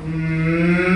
Mm.